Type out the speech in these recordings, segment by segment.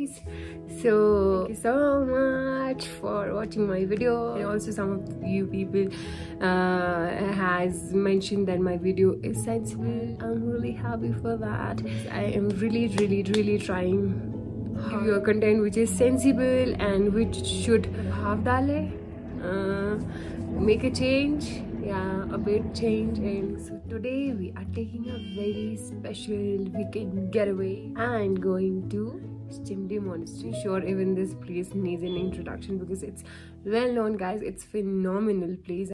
guys. So thank you so much for watching my video. And also some of you people uh, has mentioned that my video is sensible. I'm really happy for that. I am really really really trying give you a content which is sensible and which should have dale uh, make a change. Yeah a bit change. And so today we are taking a very special weekend getaway and going to Chimdi Monastery. Sure, even this place needs an introduction because it's well known, guys. It's phenomenal place.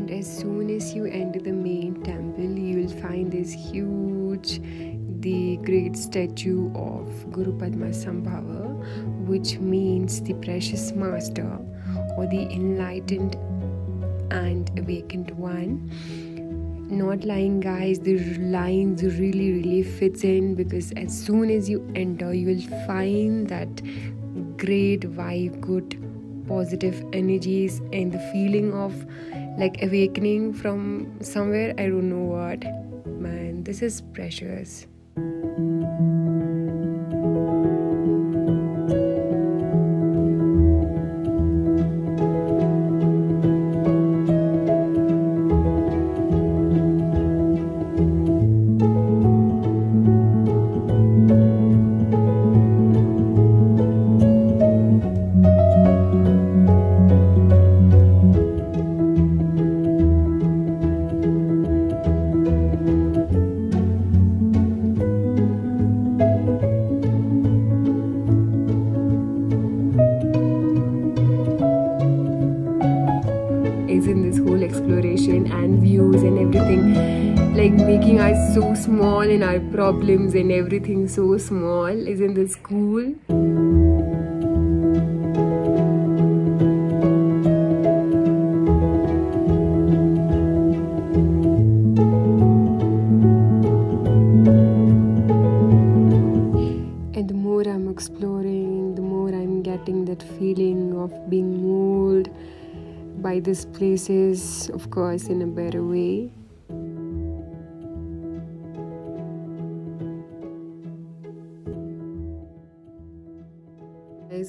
And as soon as you enter the main temple you will find this huge the great statue of Guru Padma Sambhava which means the precious master or the enlightened and awakened one. Not lying guys the lines really really fits in because as soon as you enter you will find that great vibe good positive energies and the feeling of like awakening from somewhere i don't know what. Man this is precious and views and everything. Like making us so small and our problems and everything so small. Isn't this cool? And the more i'm exploring the more i'm getting that feeling of being moved by these places, of course, in a better way.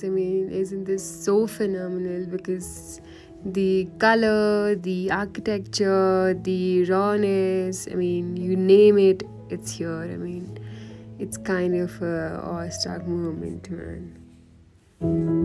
I mean, isn't this so phenomenal? Because the color, the architecture, the rawness, I mean, you name it, it's here. I mean, it's kind of a awestruck moment, man.